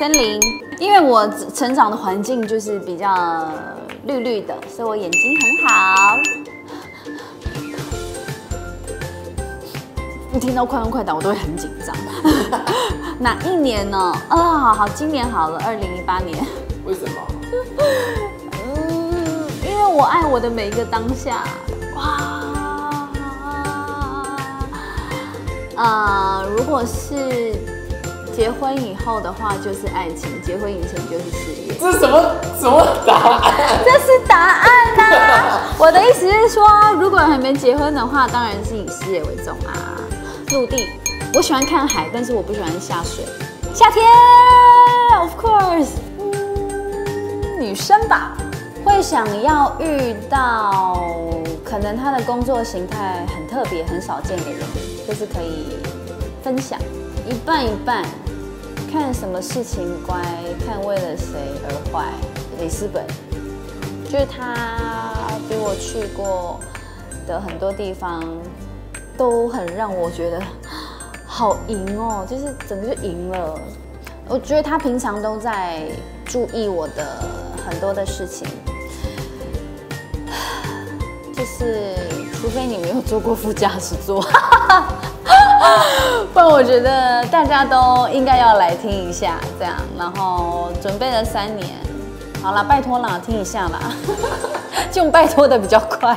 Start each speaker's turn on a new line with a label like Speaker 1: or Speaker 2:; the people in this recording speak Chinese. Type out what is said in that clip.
Speaker 1: 森林，因为我成长的环境就是比较绿绿的，所以我眼睛很好。一听到快问快答，我都会很紧张。哪一年呢？啊，好，今年好了，二零一八年。
Speaker 2: 为什么？
Speaker 1: 嗯，因为我爱我的每一个当下。哇，啊，如果是结婚以后的话，就是爱情；结婚以前就是事业。
Speaker 2: 这是什么什么答案？
Speaker 1: 这是答案呐！我的意思是说，如果还没结婚的话，当然是以事业为重啊。陆地，我喜欢看海，但是我不喜欢下水。夏天，of course，嗯，女生吧，会想要遇到可能她的工作形态很特别、很少见的人，就是可以分享一半一半。看什么事情乖，看为了谁而坏。里斯本，就是他比我去过的很多地方。都很让我觉得好赢哦，就是整个就赢了。我觉得他平常都在注意我的很多的事情，就是除非你没有坐过副驾驶座，不然我觉得大家都应该要来听一下这样。然后准备了三年，好了，拜托啦，听一下啦，就拜托的比较快。